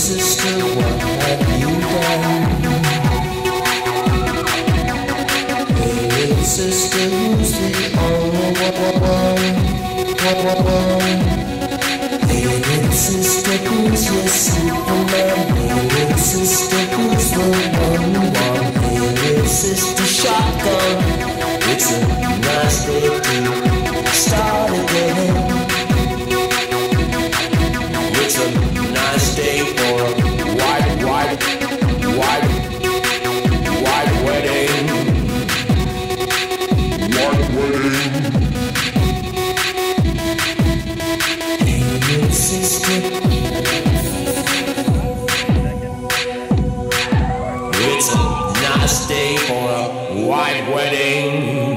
sister, what have you Little sister, who's the only one? Little sister, who's your Superman? Little sister, who's the one little sister, shotgun. It's a It's a nice day for a white wedding.